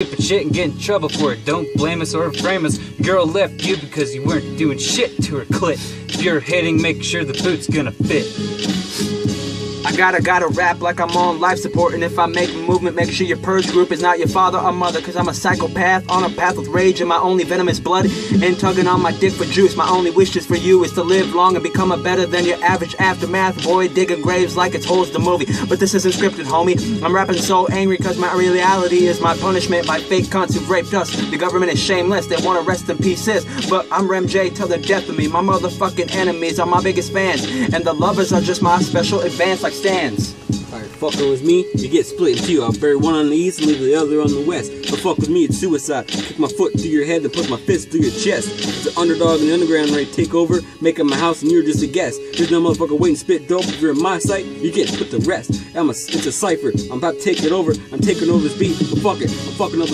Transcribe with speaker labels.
Speaker 1: stupid shit and get in trouble for it. Don't blame us or frame us. Girl left you because you weren't doing shit to her clit. If you're hitting, make sure the boot's gonna fit.
Speaker 2: Gotta gotta rap like I'm on life support And if I make a movement make sure your purge group is not your father or mother. Cause I'm a psychopath on a path with rage and my only venom is blood. And tugging on my dick for juice My only wish is for you is to live long and become a better than your average aftermath. Boy digging graves like it's holes the movie. But this isn't scripted homie. I'm rapping so angry cause my reality is my punishment. By fake cunts who've raped us. The government is shameless. They wanna rest in pieces. But I'm Remjay till the death of me. My motherfucking enemies are my biggest fans. And the lovers are just my special advance like stands.
Speaker 3: Alright, fucking with me, you get split in two. I'll bury one on the east and leave the other on the west. But fuck with me, it's suicide. Kick my foot through your head and put my fist through your chest. It's an underdog in the underground to take over, make up my house and you're just a guest. There's no motherfucker waiting to spit dope. If you're in my sight, you get put to rest. I'm a, it's a cipher. I'm about to take it over. I'm taking over this beat. But fuck it, I'm fucking up